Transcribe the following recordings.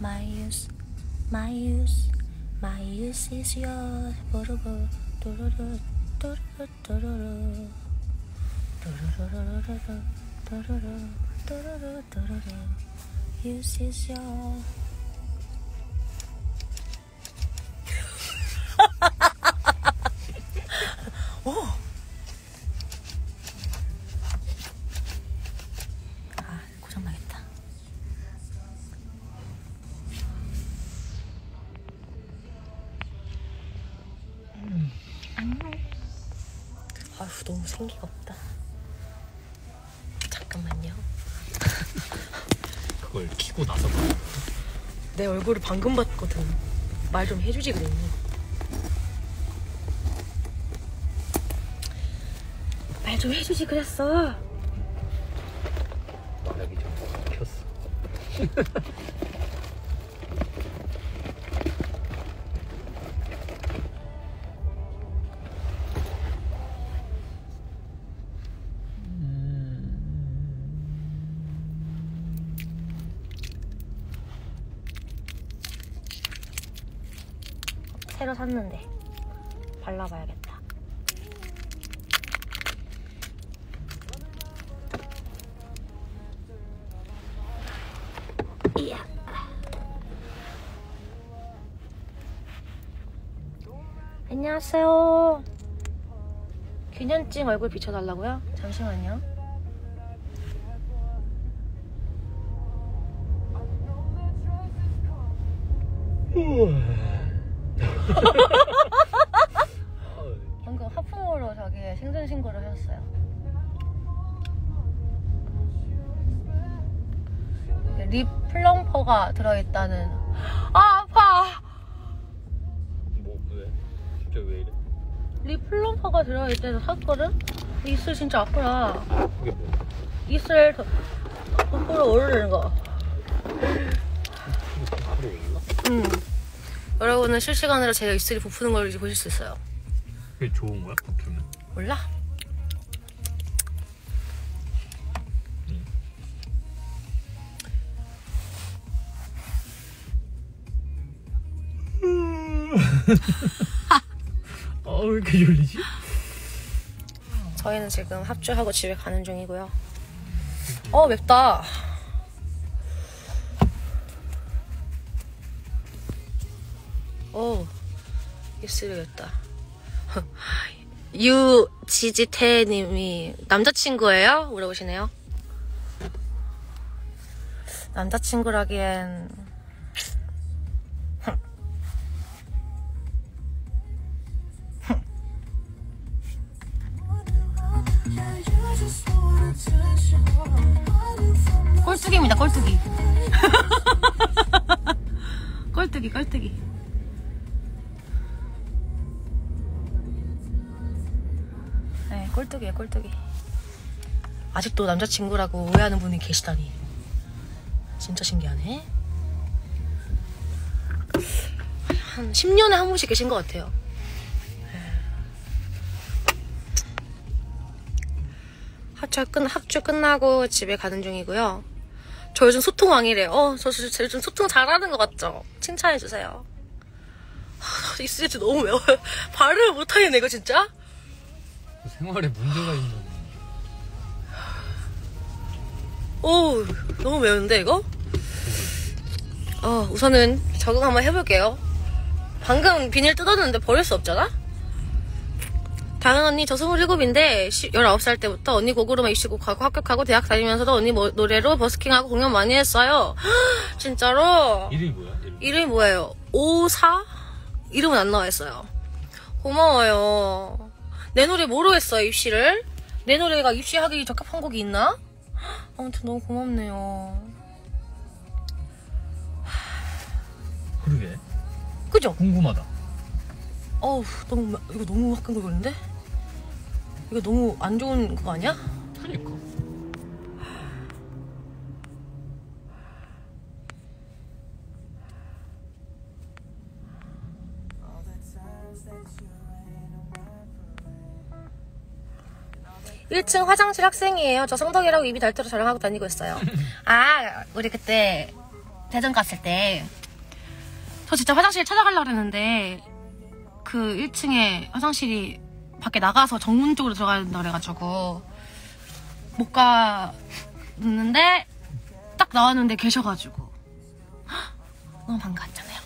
My use, my use, my use is yours. Use is yours. 얼굴을 방금 봤거든. 말 좀 해주지 그랬니? 말 좀 해주지 그랬어. 말하기 전에 켰어. 새로 샀는데 발라봐야겠다. 이야. 안녕하세요. 균현증 얼굴 비춰달라고요? 잠시만요. 가 들어있다는 아 아파 뭐 왜? 갑자기 왜 이래? lip plumper가 들어있대서 샀거든? 입술 진짜 아프다 그게 뭐? 입술 더 부풀어 오르는 거 이거 하루 올라? 음. 여러분은 실시간으로 제가 입술이 부푸는 걸 이제 보실 수 있어요 그게 좋은 거야? 부푸는? 몰라? 아 왜 이렇게 졸리지? 저희는 지금 합주하고 집에 가는 중이고요 어 맵다 오 입술이 맵다 유지지태님이 남자친구예요? 물어보시네요 남자친구라기엔 꼴뚜기 아직도 남자친구라고 오해하는 분이 계시다니 진짜 신기하네 한 10년에 한 번씩 계신 것 같아요 합주, 끝, 합주 끝나고 집에 가는 중이고요. 저 요즘 소통왕이래요. 어, 저, 저, 저 요즘 소통 잘하는 것 같죠? 칭찬해주세요. 하, 입술이 너무 매워요. 발음을 못하겠네, 이거 진짜? 생활에 문제가 있는 오, 너무 매운데, 이거? 어, 우선은 적응 한번 해볼게요. 방금 비닐 뜯었는데 버릴 수 없잖아? 다은 언니 저 27인데 19살 때부터 언니 곡으로만 입시고 가고 학교 가고 대학 다니면서도 언니 뭐- 노래로 버스킹하고 공연 많이 했어요. 진짜로? 이름이 뭐야? 이름. 이름이 뭐예요? 오사? 이름은 안 나와 있어요. 고마워요. 내 노래 뭐로 했어요, 입시를? 내 노래가 입시하기 적합한 곡이 있나? 아무튼 너무 고맙네요. 그러게 그죠? 궁금하다. 어우, 너무, 마- 이거 너무 화끈거리는데? 이거 너무 안 좋은 거 아니야? 그니까. 일층 화장실 학생이에요. 저 성덕이라고 입이 닳도록 자랑하고 다니고 있어요. 아, 우리 그때 대전 갔을 때 저 진짜 화장실 찾아가려고 했는데 그 1층에 화장실이 밖에 나가서 정문 쪽으로 들어가야 된다 그래가지고 못 가는데 딱 나왔는데 계셔가지고 헉, 너무 반가웠잖아요.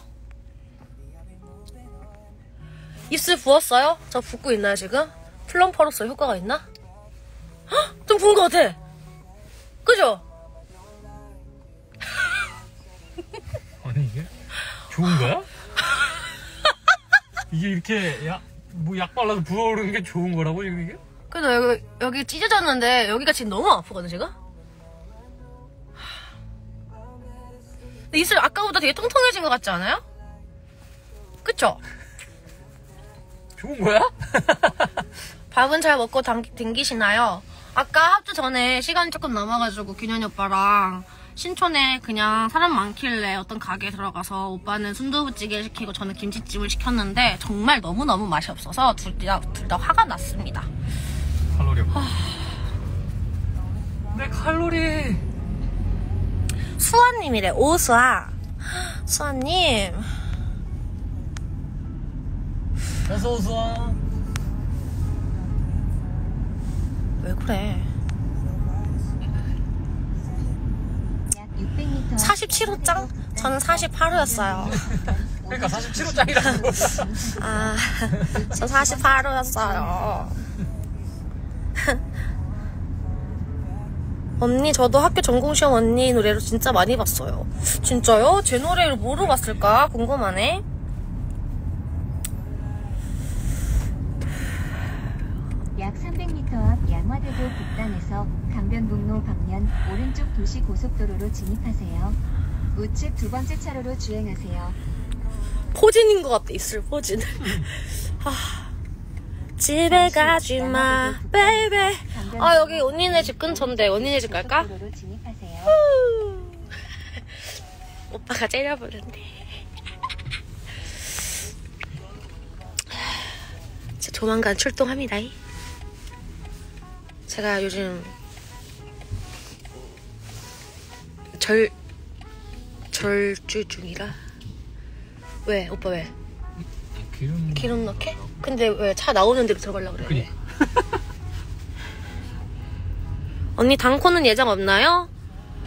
입술 부었어요? 저 붓고 있나요 지금? 플럼퍼로서 효과가 있나? 헉, 좀 부은 것 같아. 그죠? 아니 이게 좋은 거야? 이게 이렇게 약 뭐 약 발라서 부어오르는 게 좋은 거라고 지금 이게? 그래도 여기, 여기 찢어졌는데 여기가 지금 너무 아프거든 지금? 근데 입술 아까보다 되게 통통해진 것 같지 않아요? 그쵸? 좋은 거야? 밥은 잘 먹고 당, 댕기시나요? 아까 합주 전에 시간이 조금 남아가지고 균현이 오빠랑 신촌에 그냥 사람 많길래 어떤 가게에 들어가서 오빠는 순두부찌개를 시키고 저는 김치찜을 시켰는데 정말 너무너무 맛이 없어서 둘 다 둘 다 화가 났습니다. 칼로리 없어. 내 칼로리. 수아님이래 오수아 수아님 어서 오서. 왜 그래 약 600m 47호 짱? 저는 48호였어요 그러니까 47호짜리라고. 아, 저 48호였어요 언니 저도 학교 전공시험 언니 노래로 진짜 많이 봤어요 진짜요? 제 노래를 뭐로 봤을까? 궁금하네 약 300m 앞 양화대교 북단에서 강변북로 방면 오른쪽 도시 고속도로로 진입하세요. 우측 두 번째 차로로 주행하세요. 포진인 것 같아 입술 포진 아, 집에 가지마 baby 아 여기 언니네 집 근처인데 언니네 집 갈까? 오빠가 째려보는데 저 조만간 출동합니다 제가 요즘 절 절주 중이라 왜 오빠 왜 기름. 기름 넣게? 근데 왜 차 나오는 대로 들어가려고 그래? 그니. 언니 단코는 예정 없나요?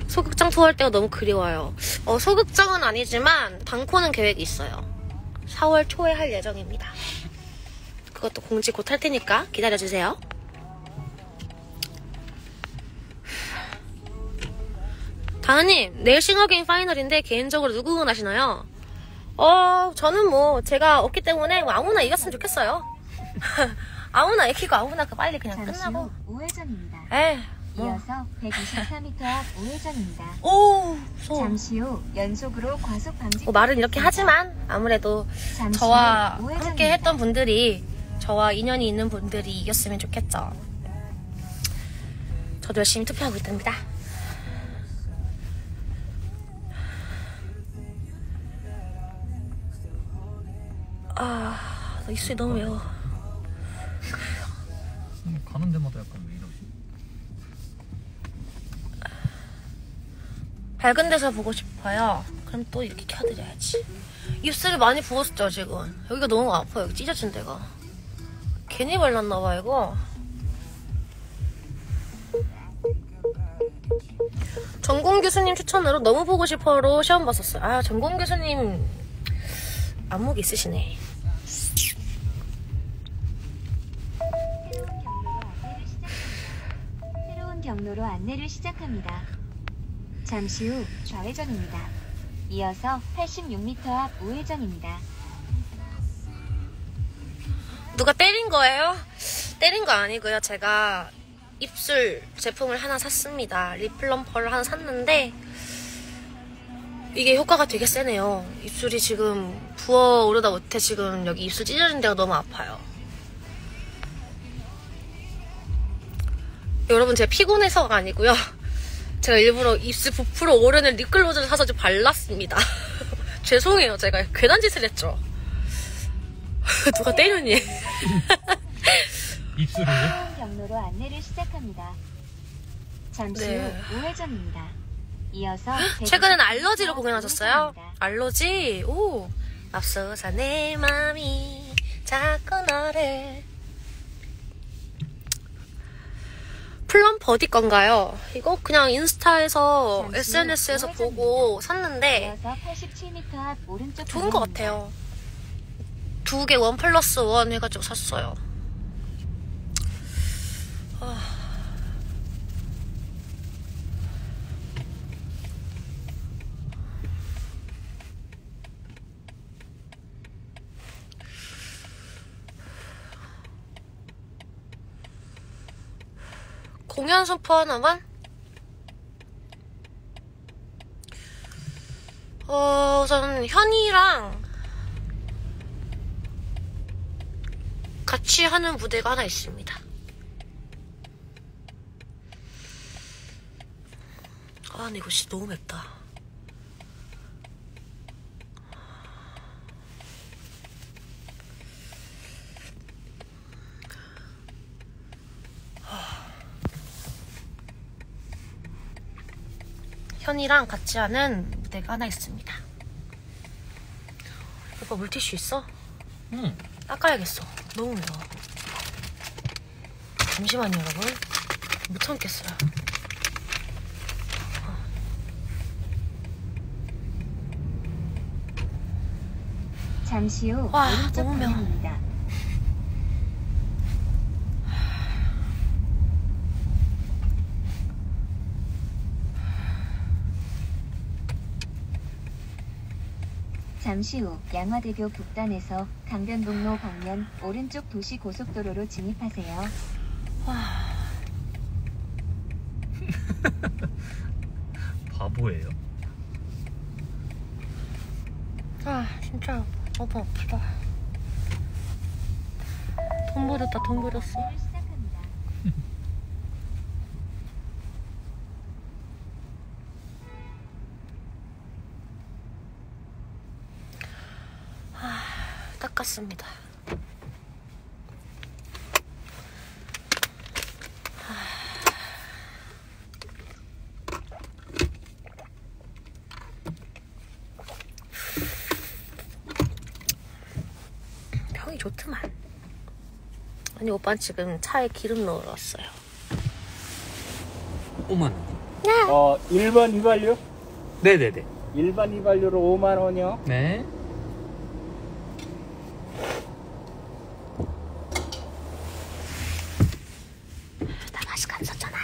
소극장 투어할 때가 너무 그리워요. 어, 소극장은 아니지만 단코는 계획이 있어요. 4월 초에 할 예정입니다. 그것도 공지 곧 할 테니까 기다려주세요. 다은님, 내일 싱어게임 파이널인데 개인적으로 누구 응원하시나요? 어, 저는 뭐 제가 없기 때문에 뭐 아무나 이겼으면 좋겠어요. 아무나 이기고 아무나 그 빨리 그냥 끝나고. 후 우회전입니다. 에, 뭐. 이어서 124m 앞 우회전입니다. 오, 소. 잠시 후 연속으로 과속 방지. 뭐 말은 이렇게 하지만 아무래도 저와 우회전입니다. 함께 했던 분들이 저와 인연이 있는 분들이 이겼으면 좋겠죠. 저도 열심히 투표하고 있답니다. 아, 나 입술이 너무 매워. 음, 가는 데마다 약간 왜 이러지? 밝은 데서 보고 싶어요. 그럼 또 이렇게 켜드려야지. 입술이 많이 부었죠, 지금. 여기가 너무 아파요, 여기 찢어진 데가. 괜히 발랐나봐, 이거. 전공 교수님 추천으로 너무 보고 싶어로 시험 봤었어요. 아, 전공 교수님 안목이 있으시네. 경로로 안내를 시작합니다. 잠시 후 좌회전입니다. 이어서 86m 앞 우회전입니다. 누가 때린 거예요? 때린 거 아니고요. 제가 입술 제품을 하나 샀습니다. 립플럼퍼를 하나 샀는데 이게 효과가 되게 세네요. 입술이 지금 부어오르다 못해 지금 여기 입술 찢어진 데가 너무 아파요. 여러분 제가 피곤해서가 아니고요. 제가 일부러 입술 부풀어 오르는 립글로즈를 사서 좀 발랐습니다. 죄송해요. 제가 괜한 짓을 했죠. 누가 때렸니? 입술을. 새로운 경로로 안내를 시작합니다. 잠시 네. 후 우회전입니다. 이어서 최근엔 아, 공연하셨어요? 알러지? 오. 앞서서 내 맘이 자꾸 너를. 플럼 버디 건가요? 이거 그냥 인스타에서 SNS에서 보고 샀는데 이어서 87m 앞 오른쪽 좋은 것. 같아요. 두 개 원 플러스 원 해가지고 샀어요. 아. 공연 소포 하나만? 어, 우선 현이랑 같이 하는 무대가 하나 있습니다. 아, 근데 이거 진짜 너무 맵다. 현이랑 같이 하는 무대가 하나 있습니다. 오빠 물티슈 있어? 응. 닦아야겠어. 너무 매워. 잠시만요, 여러분. 못 참겠어요. 잠시 후 와, 오른쪽 너무 매워. 방향입니다. 잠시 후 양화대교 북단에서 강변북로 방면 오른쪽 도시 고속도로로 진입하세요. 바보예요. 아, 진짜 너무 아프다. 돈 버렸다, 돈 버렸어. 닦았습니다. 평이 좋더만. 아니, 오빠는 지금 차에 기름 넣으러 왔어요. 5만 원. 어, 1번 휘발유? 네네네. 1번 휘발유로 5만 원이요. 네. 나 마스크 안 썼잖아.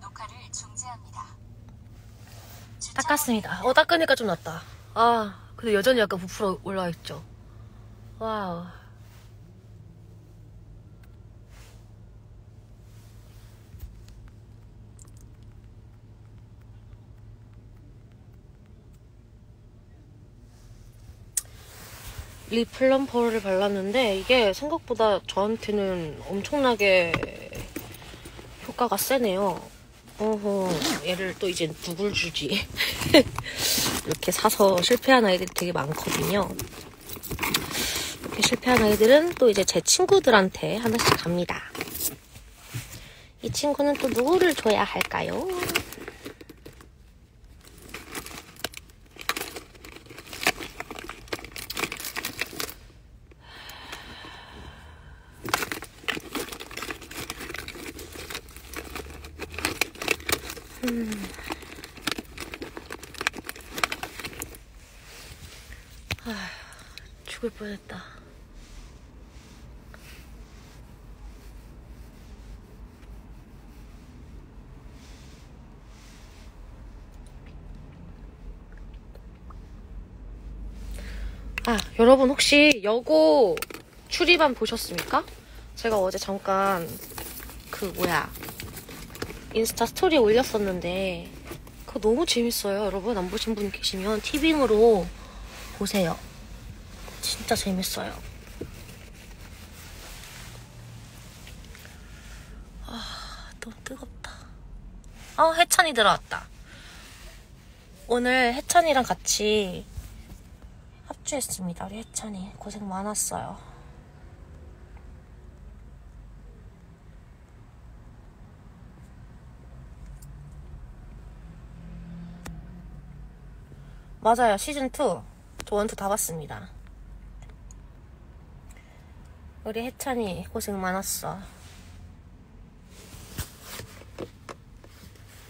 녹화를 중지합니다. 닦았습니다. 어, 닦으니까 좀 낫다. 아, 근데 여전히 약간 부풀어 올라와 있죠. wow. lip plumper를 발랐는데 이게 생각보다 저한테는 엄청나게 효과가 세네요. 어허, 얘를 또 이제 누굴 주지? 이렇게 사서 실패한 아이들이 되게 많거든요. 이렇게 실패한 아이들은 또 이제 제 친구들한테 하나씩 갑니다. 이 친구는 또 누구를 줘야 할까요? 죽을 뻔했다. 아, 여러분 혹시 여고 추리반 보셨습니까? 제가 어제 잠깐 그 뭐야 인스타 스토리에 올렸었는데 그거 너무 재밌어요. 여러분 안 보신 분 계시면 티빙으로 보세요. 진짜 재밌어요. 아, 너무 뜨겁다. 아, 해찬이 들어왔다. 오늘 해찬이랑 같이 합- 폭주했습니다. 우리 혜찬이 고생 많았어요. 맞아요. 시즌 2. 저 원투 다 봤습니다. 우리 혜찬이 고생 많았어.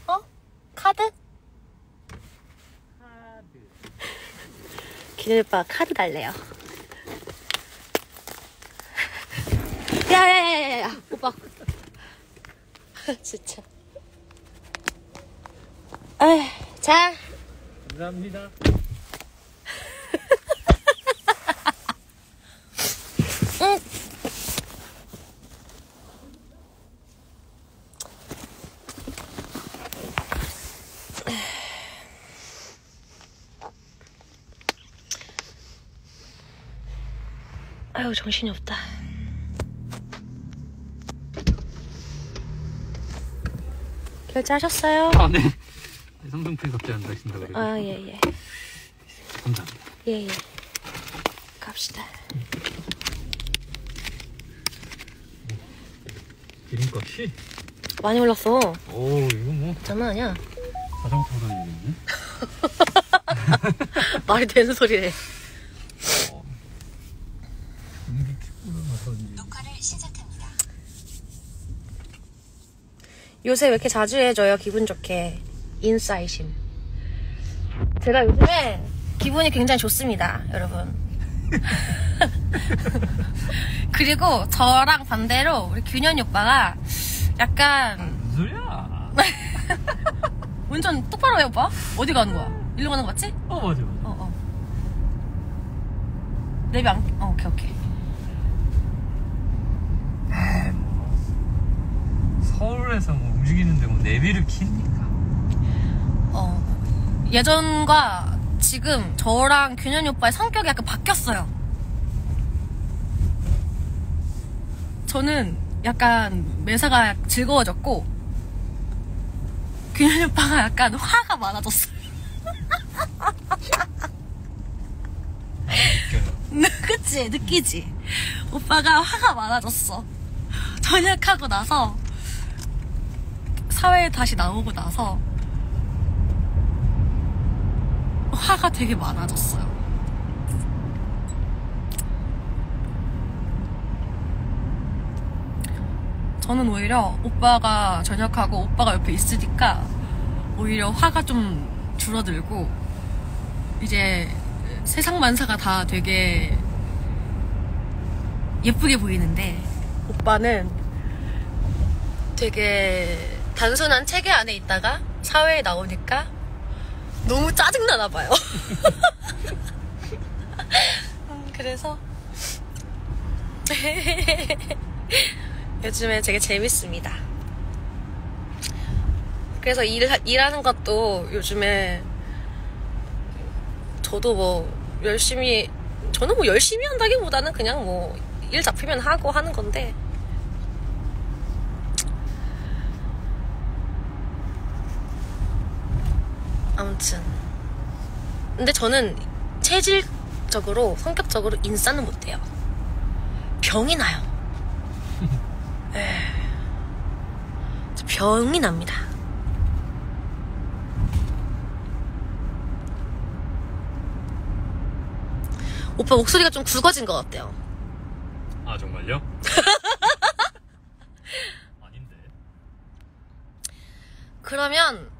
어? 카드? 기늘 오빠 카드 달래요. 야야야야야 오빠. 진짜. 에이, 자. 감사합니다. 응. 정신이 없다. 결제하셨어요? 아 네. 삼성페이 갑자기 안 가신다 그래요. 아 예예 감사합니다. 예예. 갑시다. 기름값이? 많이 올랐어. 오 이거 뭐 장난 아니야. 자전거 타고 다니겠네. 말이 되는 소리래. 이게 축구를 가서인지. 녹화를 시작합니다. 요새 왜 이렇게 자주 해줘요? 기분 좋게. 인사이심. 제가 요즘에 기분이 굉장히 좋습니다, 여러분. 그리고 저랑 반대로 우리 균현이 오빠가 약간 무슨 소리야? 운전 똑바로 해 오빠? 어디 가는 거야? 일로 가는 거 맞지? 어 맞아 맞아. 어 어. 내비 안. 어 오케이 오케이. 서울에서 뭐 움직이는데 뭐 내비를 킵니까? 어, 예전과 지금 저랑 균현이 오빠의 성격이 약간 바뀌었어요. 저는 약간 매사가 즐거워졌고, 균현이 오빠가 약간 화가 많아졌어요. 그치? 느끼지? 오빠가 화가 많아졌어. 전역하고 나서, 사회에 다시 나오고 나서, 화가 되게 많아졌어요. 저는 오히려 오빠가 전역하고 오빠가 옆에 있으니까 오히려 화가 좀 줄어들고 이제 세상 만사가 다 되게 예쁘게 보이는데 오빠는 되게 단순한 체계 안에 있다가 사회에 나오니까 너무 짜증나나 봐요. 그래서 요즘에 되게 재밌습니다. 그래서 일, 일하는 것도 요즘에 저도 뭐 열심히 저는 뭐 열심히 한다기보다는 그냥 뭐 일 잡히면 하고 하는 건데 아무튼 근데 저는 체질적으로 성격적으로 인싸는 못해요 병이 나요 에. 저 병이 납니다 오빠 목소리가 좀 굵어진 것 같아요 아 정말요? 아닌데. 그러면.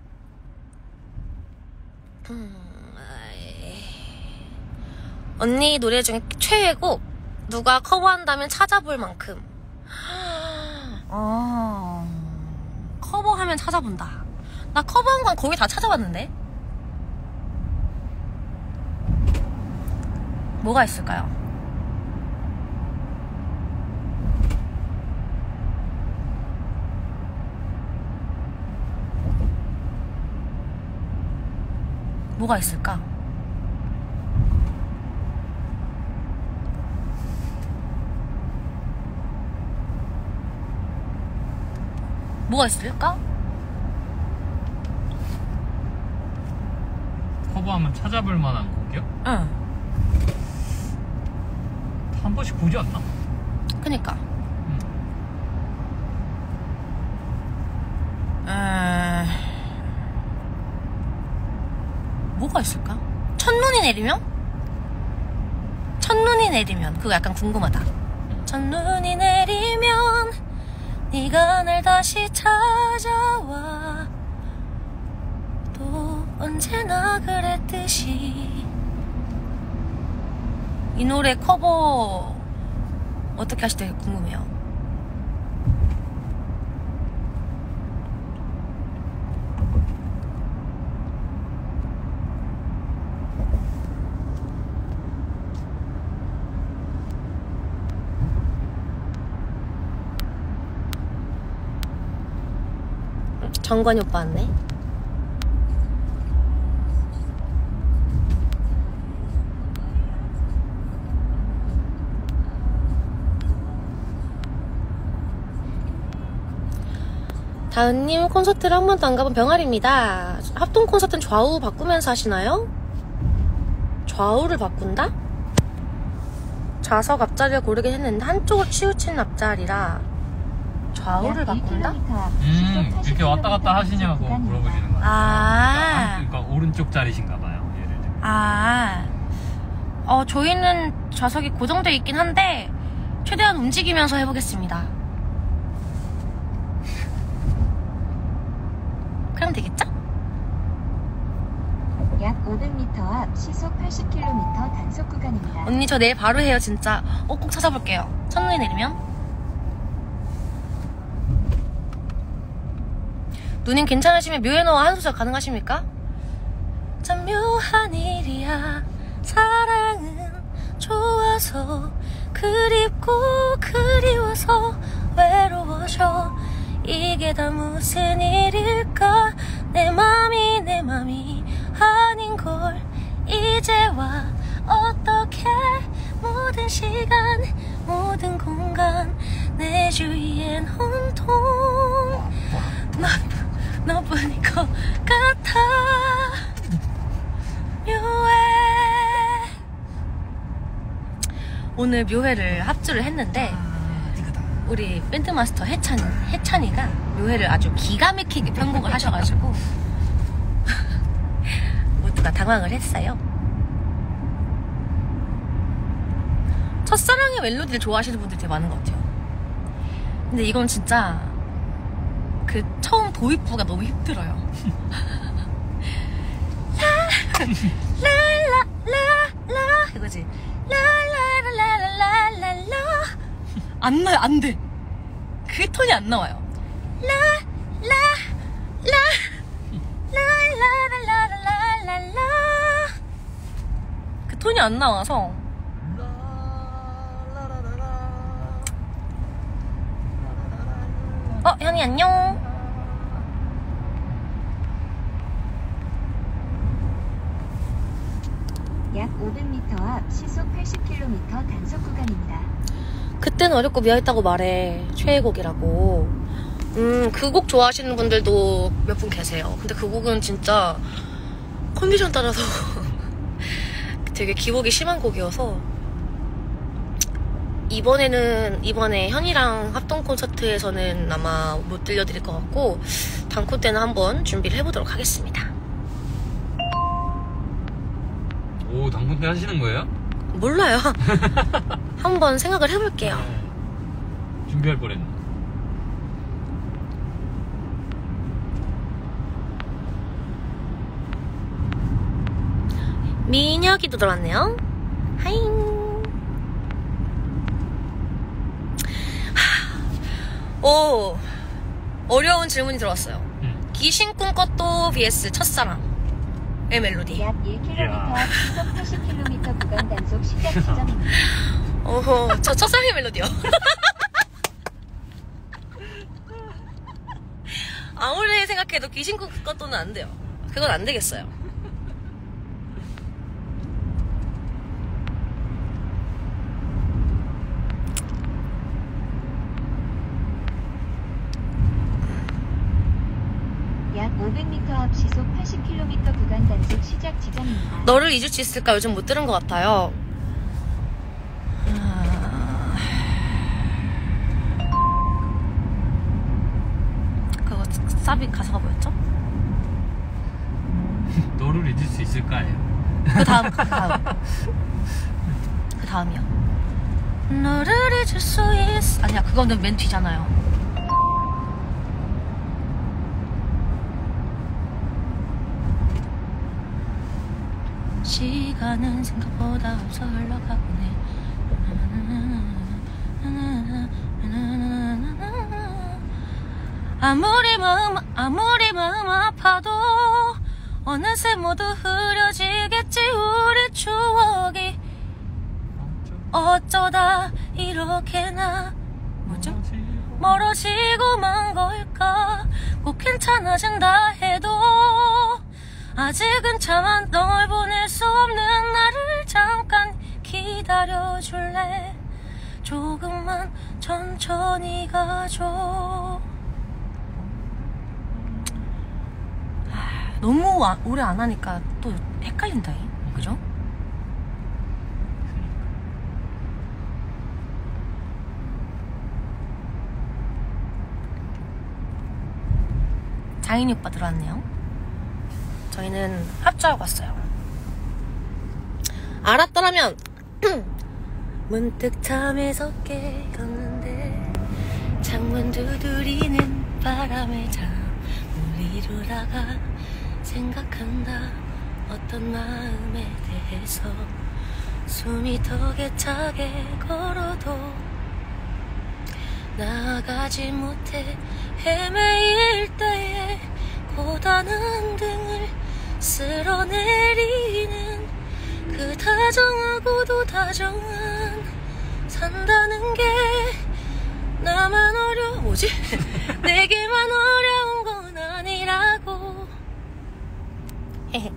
언니 노래 중에 최애곡 누가 커버한다면 찾아볼 만큼. 어, 커버하면 찾아본다. 나 커버한 건 거의 다 찾아봤는데? 뭐가 있을까요? 뭐가 있을까? 뭐가 있을까? 커버하면 찾아볼 만한 곡이요? 응. 한 번씩 보지 않나? 그니까. 음... 뭐가 있을까? 첫눈이 내리면? 첫눈이 내리면 그거 약간 궁금하다. 첫눈이 내리면 네가 날 다시 찾아와 또 언제나 그랬듯이 이 노래 커버 어떻게 하실지 되게 궁금해요. 정관이 오빠 왔네. 다은님 콘서트를 한 번도 안 가본 병아리입니다. 합동 콘서트는 좌우 바꾸면서 하시나요? 좌우를 바꾼다? 좌석 앞자리를 고르긴 했는데 한쪽을 치우친 앞자리라 좌우를 약 바꾼다? 1km 앞 음, 이렇게 왔다 갔다 80km 하시냐고. 물어보시는 거예요. 아. 그러니까 오른쪽 자리신가 봐요. 예를 들면. 아, 어, 저희는 좌석이 고정되어 있긴 한데, 최대한 움직이면서 해보겠습니다. 그럼 되겠죠? 약 500m 앞 시속 80km 단속 구간입니다. 언니, 저 내일 바로 해요, 진짜. 어, 꼭 찾아볼게요. 첫눈이 내리면. 누님 괜찮으시면 묘연어와 한 소절 가능하십니까? 참 묘한 일이야. 사랑은 좋아서 그립고 그리워서 외로워져. 이게 다 무슨 일일까? 내 맘이 내 맘이 아닌 걸 이제와 어떻게 모든 시간 모든 공간 내 주위엔 온통 너, 너뿐인 것 같아 묘해 오늘 묘회를 합주를 했는데 우리 밴드마스터 해찬, 해찬이가 묘회를 아주 기가 막히게 편곡을 하셔가지고 모두가 당황을 했어요. 첫사랑의 멜로디를 좋아하시는 분들이 되게 많은 것 같아요. 근데 이건 진짜 그 처음 도입부가 너무 힘들어요. 라 라 라 라 라 이거지. 라 라 라 라 라 라 라 안 나요 안 돼. 그 톤이 안 나와요. 라 라 라 라 라 라 라 라 라 라 그 톤이 안 나와서 어 현이 안녕. 약 500m 앞 시속 80km 단속 구간입니다. 그때는 어렵고 미워했다고 말해. 최애곡이라고. 음, 그 곡 좋아하시는 분들도 몇 분 계세요. 근데 그 곡은 진짜 컨디션 따라서 되게 기복이 심한 곡이어서 이번에는 이번에 현이랑 합동 콘서트에서는 아마 못 들려드릴 것 같고 단콘 때는 한번 준비를 해보도록 하겠습니다. 오, 당근대 하시는 거예요? 몰라요. 한번 생각을 해볼게요. 네. 준비할 뻔했네. 민혁이도 들어왔네요. 하잉. 하, 오, 어려운 질문이 들어왔어요. 음. 귀신 꿈 꿨도 vs 첫사랑 의 멜로디. 약 1km 이야. 앞 시속 80km 구간 단속 시작 지점입니다. 어허, 저 첫 사랑의 멜로디요. 아무리 생각해도 귀신꿈 꿨도는 안 돼요. 그건 안 되겠어요. 약 500m 앞 80km 구간 단속 시작 지점입니다. 너를 잊을 수 있을까 요즘 못 들은 것 같아요. 아. 그거 사비 가사가 뭐였죠? 너를 잊을 수 있을까요? 그 다음 그 다음 그 다음이요. 너를 잊을 수 있... 아니야 그거는 맨 뒤잖아요. 시간은 생각보다 없어 흘러가보네. 아무리 마음 아무리 마음 아파도 어느새 모두 흐려지겠지 우리 추억이. 어쩌다 이렇게나 뭐죠? 멀어지고 만 걸까? 꼭 괜찮아진다 해도 아직은 차마 널 보낼 수 없는 나를 잠깐 기다려줄래? 조금만 천천히 가줘. 너무 아- 오래 안 하니까 또 헷갈린다 그죠? 장인이 오빠 들어왔네요 저희는 합주하고 왔어요. 알았더라면 문득 잠에서 깨었는데 창문 두드리는 바람에 잠을 이루다가 생각한다. 어떤 마음에 대해서 숨이 턱에 차게 걸어도 나아가지 못해 헤매일 때에 고단한 등을 쓸어내리는 그 다정하고도 다정한 산다는 게 나만 어려 뭐지? 내게만 어려운 건 아니라고 헤헤.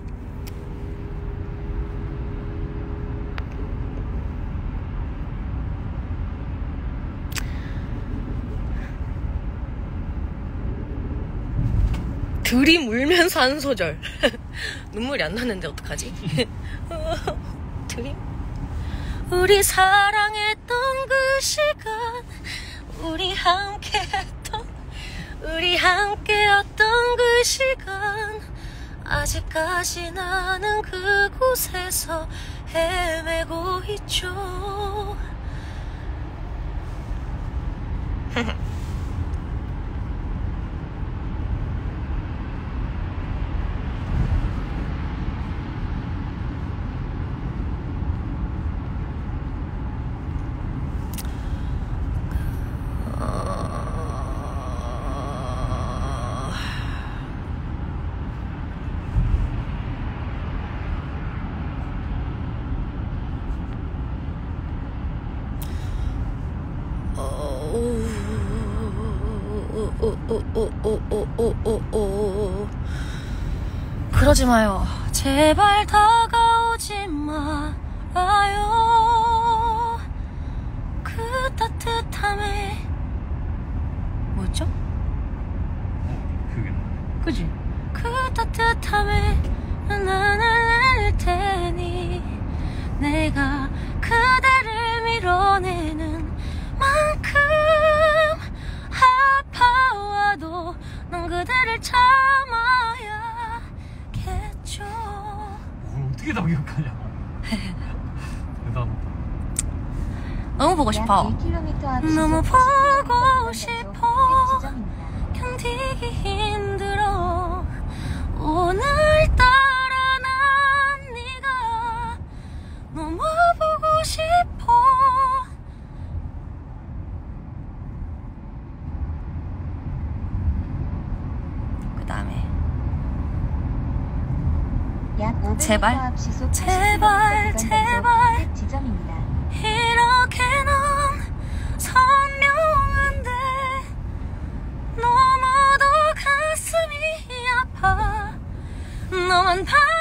들이 물면서 한 소절 눈물이 안 나는데 어떡하지? 들이 우리 사랑했던 그 시간 우리 함께했던 우리 함께였던 그 시간 아직까지 나는 그곳에서 헤매고 있죠 그러지 마요. 제발 다 보고 싶어. 약 1km 앞 너무 보고 80km 싶어. 견디기 힘들어. 오늘따라 난 네가 너무 보고 싶어. 그 다음에 약 500m 제발, 제발, 80km 제발. 너만 바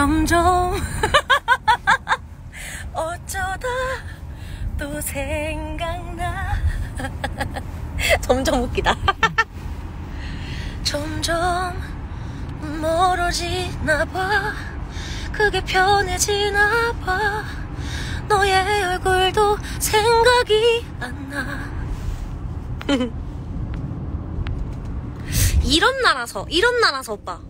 점점 어쩌다 또 생각나. 점점 웃기다. 점점 멀어지나 봐. 그게 편해지나 봐. 너의 얼굴도 생각이 안 나. 이런 나라서 이런 나라서 오빠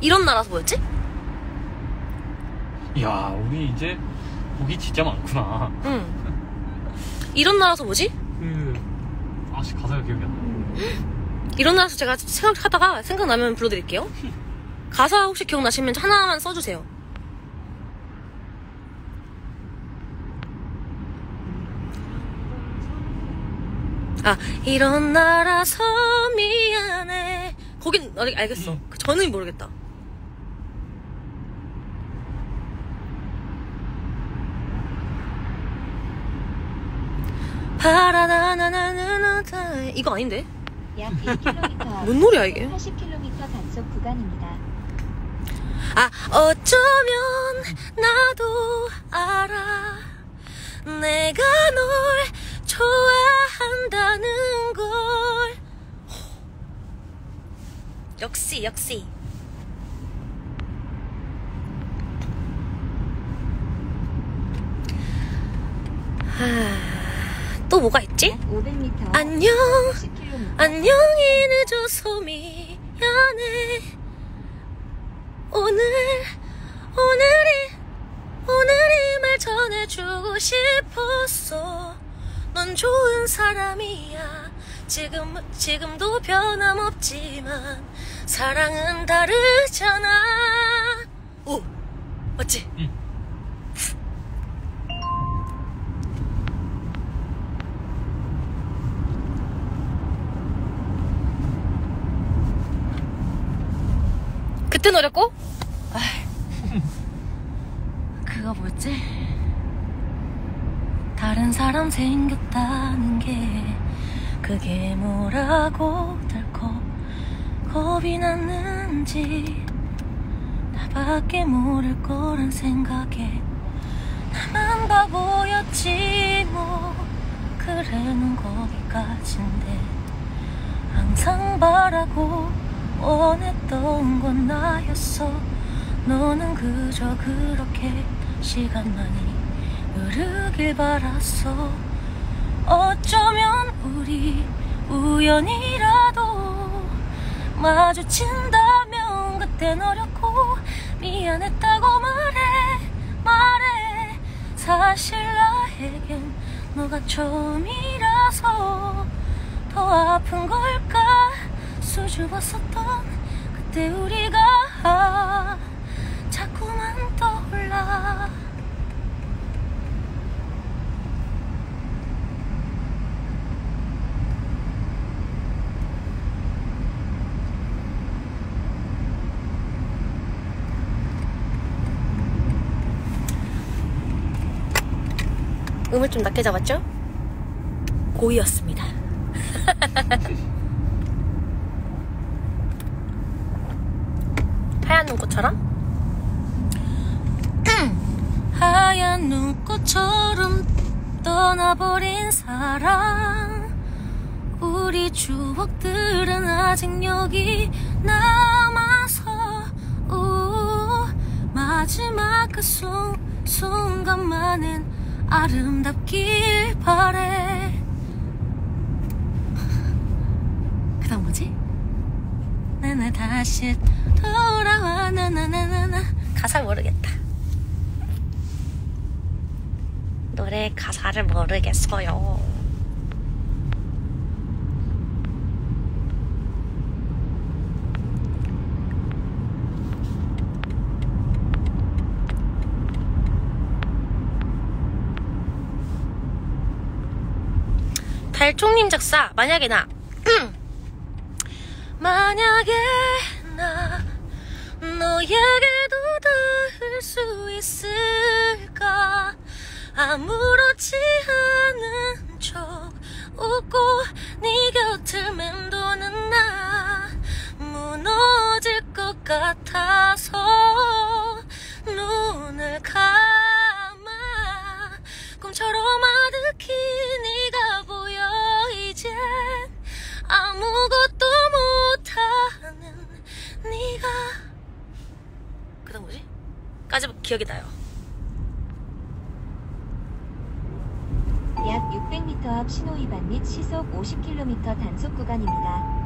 이런 나라서 뭐였지? 야 우리 이제 곡이 진짜 많구나. 응. 이런 나라서 뭐지? 그 아씨 가사가 기억이 안나. 이런 나라서 제가 생각하다가 생각나면 불러드릴게요. 가사 혹시 기억나시면 하나만 써주세요. 아 이런 나라서 미안해 거긴 어, 알겠어. 음. 그 저는 모르겠다 바라나나나나나 이거 아닌데? 약 1km 앞 뭔 노래야, 이게? 80km 단속 구간입니다. 아 어쩌면 나도 알아 내가 널 좋아한다는 걸 역시 역시 하, 또 뭐가 있지? 약 500m 안녕. 10km 안녕히 늦어서 미안해. 오늘 오늘이 오늘이 말 전해주고 싶었어. 넌 좋은 사람이야. 지금 지금도 변함없지만 사랑은 다르잖아. 오 맞지? 응. 어렸고? 아이, 그거 뭐였지? 다른 사람 생겼다는 게 그게 뭐라고 덜컥 겁이 났는지 나밖에 모를 거란 생각에 나만 바보였지 뭐. 그래 는 거기까진데 항상 바라고 원했던 건 나였어. 너는 그저 그렇게 시간만이 흐르길 바랐어. 어쩌면 우리 우연이라도 마주친다면 그땐 어렵고 미안했다고 말해 말해. 사실 나에겐 너가 처음이라서 더 아픈 걸까 수줍었었던 그때 우리가 자꾸만 떠올라 음을 좀 낮게 잡았죠? 고이였습니다. 하얀 눈꽃처럼? 하얀 눈꽃처럼 떠나버린 사랑 우리 추억들은 아직 여기 남아서. 우 마지막 그 순, 순간만은 아름답길 바래. 그 다음 뭐지? 나나 다시 돌아와 나나나나나. 가사 모르겠다. 노래 가사를 모르겠어요. 달총님 작사 만약에 나. 만약에 나 너에게도 닿을 수 있을까? 아무렇지 않은 척 웃고 네 곁을 맴도는 나 무너질 것 같아 10km 단속 구간입니다.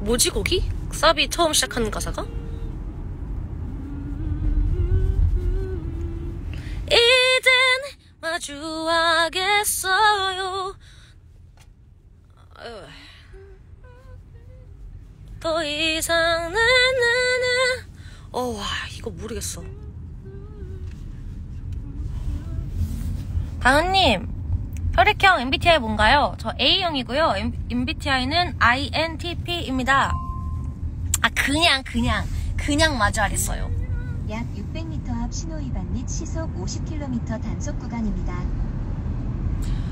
뭐지 거기? 사비 처음 시작하는 가사가? 이젠 마주하겠어요. 더 이상 나나나 어와 이거 모르겠어 다은님 혈액형 MBTI 뭔가요? 저 A형이고요. MBTI는 INTP입니다. 아 그냥 그냥 그냥 마주 하겠어요. 약 600m 앞 신호 위반 및 시속 50km 단속 구간입니다.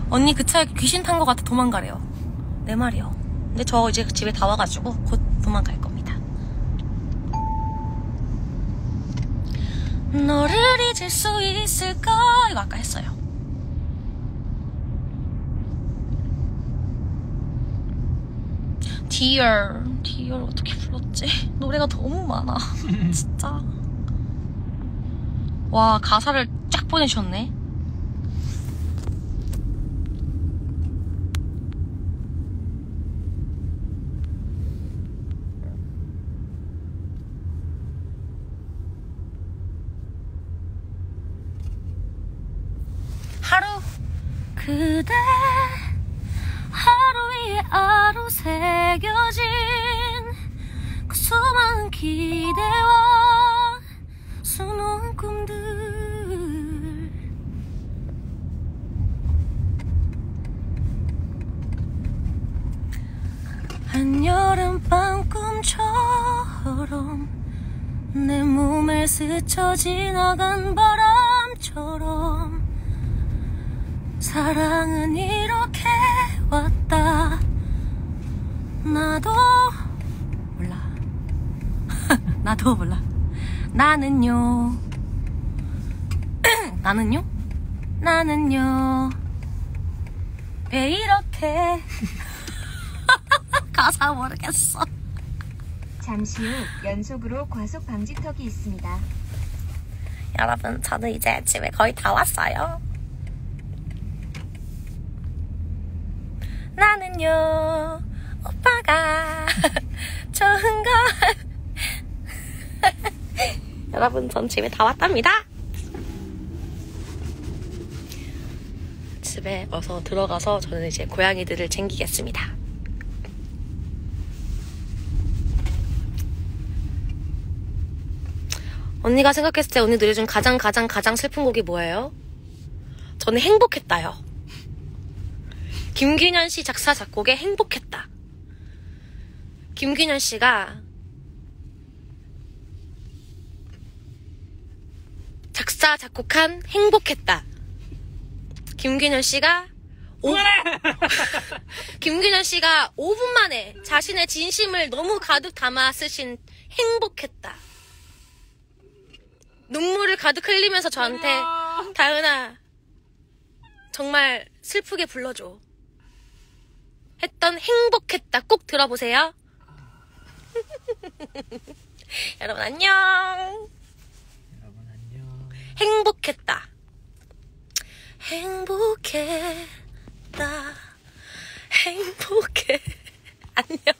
언니 그 차에 귀신 탄 것 같아 도망가래요. 내 말이요. 근데 저 이제 집에 다 와가지고 곧 도망갈 겁니다. 너를 잊을 수 있을까? 이거 아까 했어요. Dear, Dear 어떻게 불렀지? 노래가 너무 많아. 진짜. 와 가사를 쫙 보내주셨네. 하루 그대 새겨진 그 수많은 기대와 수놓은 꿈들. 한여름 밤 꿈처럼 내 몸에 스쳐 지나간 바람처럼 사랑은 이 나도 몰라. 나도 몰라. 나는요. 나는요? 나는요. 왜 이렇게 가사 모르겠어. 잠시 후 연속으로 과속 방지턱이 있습니다. 여러분 저는 이제 집에 거의 다 왔어요. 나는요 오빠가 좋은 걸 여러분 전 집에 다 왔답니다 집에 어서 들어가서 저는 이제 고양이들을 챙기겠습니다 언니가 생각했을 때 언니 노래 중 가장 가장 가장 슬픈 곡이 뭐예요? 저는 행복했다요. 김균현 씨 작사 작곡에 행복했다. 김균현 씨가 작사 작곡한 행복했다. 김균현 씨가 오... 김균현 씨가 5분 만에 자신의 진심을 너무 가득 담아 쓰신 행복했다. 눈물을 가득 흘리면서 저한테 다은아 정말 슬프게 불러줘. 했던 행복했다. 꼭 들어보세요 여러분 안녕. 여러분 안녕. 행복했다. 행복했다. 행복해. 안녕.